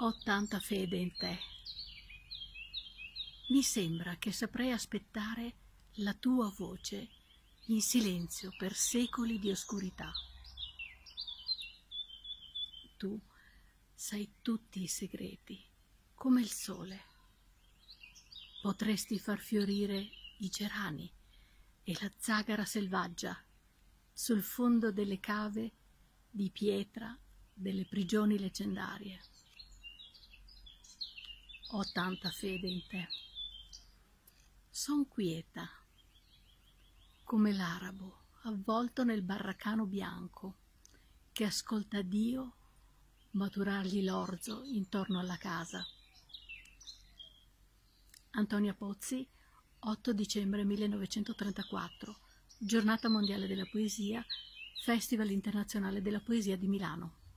Ho tanta fede in te. Mi sembra che saprei aspettare la tua voce in silenzio per secoli di oscurità. Tu sai tutti i segreti, come il sole. Potresti far fiorire i gerani e la zagara selvaggia sul fondo delle cave di pietra delle prigioni leggendarie. Ho tanta fede in te. Son quieta, come l'arabo avvolto nel barracano bianco, che ascolta Dio maturargli l'orzo intorno alla casa. Antonia Pozzi, 8 dicembre 1934, Giornata Mondiale della Poesia, Festival Internazionale della Poesia di Milano.